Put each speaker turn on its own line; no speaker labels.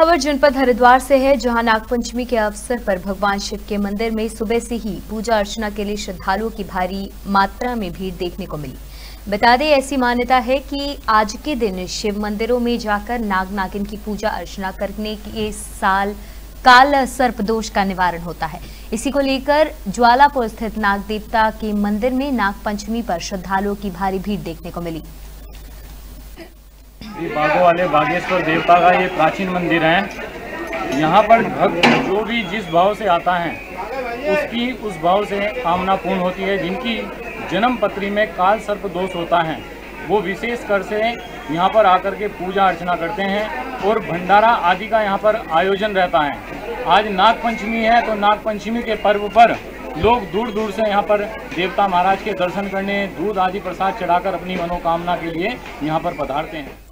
खबर जनपद हरिद्वार से है, जहाँ नागपंचमी के अवसर पर भगवान शिव के मंदिर में सुबह से ही पूजा अर्चना के लिए श्रद्धालुओं की भारी मात्रा में भीड़ देखने को मिली। बता दें, ऐसी मान्यता है कि आज के दिन शिव मंदिरों में जाकर नाग नागिन की पूजा अर्चना करने के साल काल सर्प दोष का निवारण होता है। इसी को लेकर ज्वालापुर स्थित नाग देवता के मंदिर में नाग पंचमी पर श्रद्धालुओं की भारी भीड़ देखने को मिली।
श्री बागो वाले बागेश्वर देवता का ये प्राचीन मंदिर है। यहाँ पर भक्त जो भी जिस भाव से आता है, उसकी उस भाव से कामना पूर्ण होती है। जिनकी जन्म पत्री में काल सर्प दोष होता है, वो विशेष कर से यहाँ पर आकर के पूजा अर्चना करते हैं और भंडारा आदि का यहाँ पर आयोजन रहता है। आज नाग पंचमी है तो नाग पंचमी के पर्व पर लोग दूर दूर से यहाँ पर देवता महाराज के दर्शन करने, दूध आदि प्रसाद चढ़ाकर अपनी मनोकामना के लिए यहाँ पर पधारते हैं।